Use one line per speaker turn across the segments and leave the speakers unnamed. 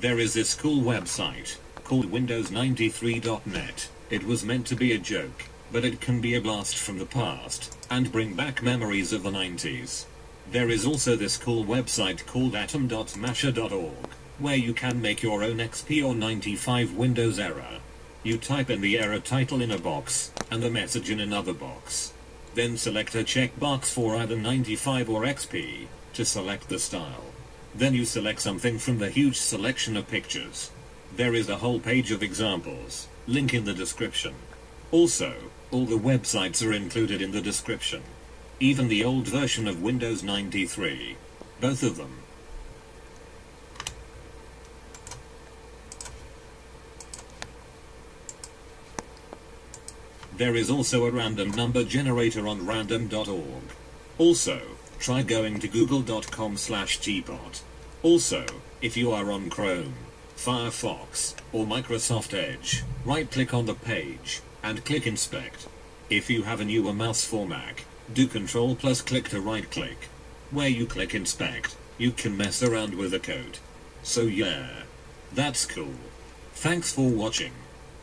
There is this cool website called Windows93.net. It was meant to be a joke, but it can be a blast from the past and bring back memories of the 90s. There is also this cool website called atom.smasher.org where you can make your own XP or 95 Windows error. You type in the error title in a box and the message in another box. Then select a checkbox for either 95 or XP to select the style. Then you select something from the huge selection of pictures. There is a whole page of examples, link in the description. Also, all the websites are included in the description. Even the old version of Windows 93. Both of them. There is also a random number generator on random.org. Also, try going to google.com slash teapot. Also, if you are on Chrome, Firefox, or Microsoft Edge, right-click on the page, and click Inspect. If you have a newer mouse for Mac, do Control plus click to right-click. Where you click Inspect, you can mess around with the code. So yeah, that's cool. Thanks for watching.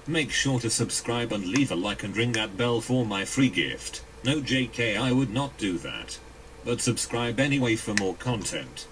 Make sure to subscribe and leave a like and ring that bell for my free gift. No JK I would not do that. But subscribe anyway for more content.